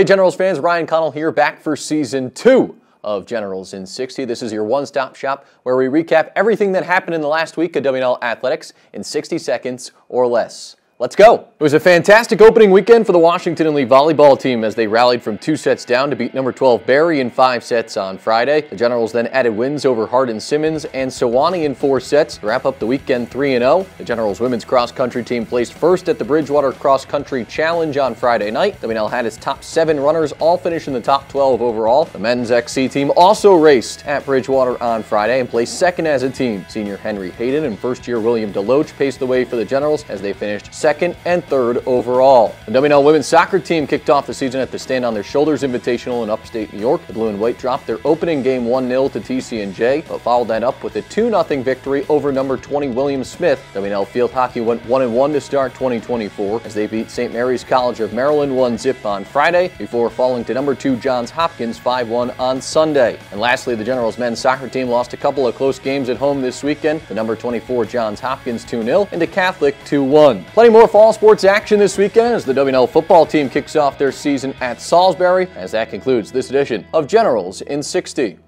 Hey, Generals fans, Ryan Connell here, back for season two of Generals in 60. This is your one stop shop where we recap everything that happened in the last week of W&L Athletics in 60 seconds or less. Let's go. It was a fantastic opening weekend for the Washington and Lee volleyball team as they rallied from two sets down to beat number 12 Barry in five sets on Friday. The Generals then added wins over Hardin Simmons and Sewanee in four sets to wrap up the weekend 3-0. The Generals women's cross country team placed first at the Bridgewater Cross Country Challenge on Friday night. W&L had its top seven runners all finish in the top 12 overall. The men's XC team also raced at Bridgewater on Friday and placed second as a team. Senior Henry Hayden and first year William Deloach paced the way for the Generals as they finished second second and third overall. The W&L women's soccer team kicked off the season at the Stand on Their Shoulders Invitational in upstate New York. The blue and white dropped their opening game 1-0 to TCNJ, but followed that up with a 2-0 victory over number 20 William Smith. W&L field hockey went 1-1 to start 2024 as they beat St. Mary's College of Maryland 1-zip on Friday before falling to number 2 Johns Hopkins 5-1 on Sunday. And lastly, the Generals men's soccer team lost a couple of close games at home this weekend. The number 24 Johns Hopkins 2-0 and the Catholic 2-1. Plenty more more fall sports action this weekend as the W&L football team kicks off their season at Salisbury. As that concludes this edition of Generals in 60.